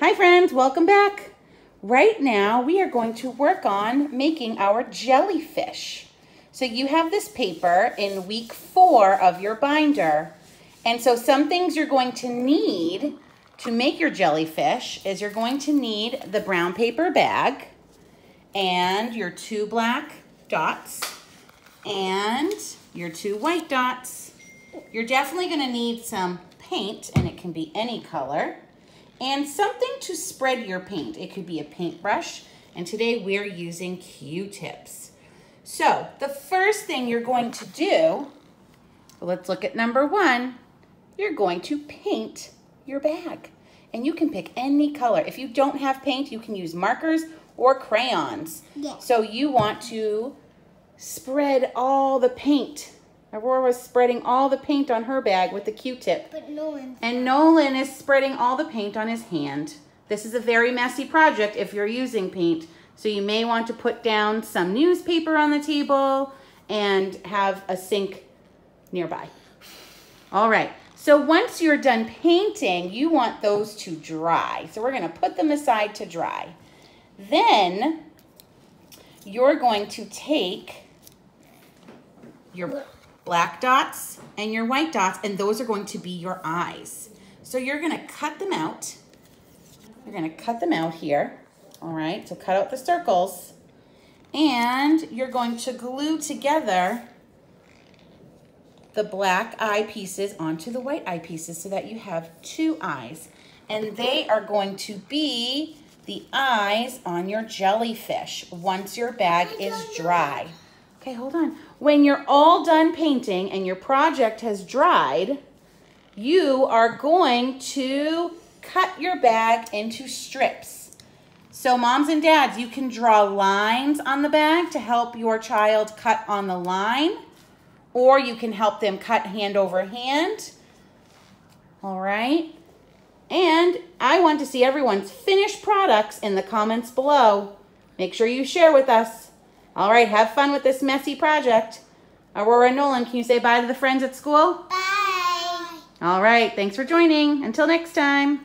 Hi friends, welcome back. Right now we are going to work on making our jellyfish. So you have this paper in week four of your binder. And so some things you're going to need to make your jellyfish is you're going to need the brown paper bag and your two black dots and your two white dots. You're definitely gonna need some paint and it can be any color and something to spread your paint. It could be a paintbrush and today we're using Q-tips. So the first thing you're going to do, let's look at number one, you're going to paint your bag. And you can pick any color. If you don't have paint, you can use markers or crayons. Yes. So you want to spread all the paint. Aurora was spreading all the paint on her bag with the Q-tip. But no one. And Nolan is spreading all the paint on his hand. This is a very messy project if you're using paint. So you may want to put down some newspaper on the table and have a sink nearby. All right, so once you're done painting, you want those to dry. So we're gonna put them aside to dry. Then you're going to take your black dots and your white dots, and those are going to be your eyes. So you're gonna cut them out. You're gonna cut them out here. All right, so cut out the circles. And you're going to glue together the black eye pieces onto the white eye pieces so that you have two eyes. And they are going to be the eyes on your jellyfish once your bag is dry. Okay, hold on. When you're all done painting and your project has dried, you are going to cut your bag into strips. So moms and dads, you can draw lines on the bag to help your child cut on the line, or you can help them cut hand over hand. All right. And I want to see everyone's finished products in the comments below. Make sure you share with us. All right, have fun with this messy project. Aurora Nolan, can you say bye to the friends at school? Bye. All right, thanks for joining. Until next time.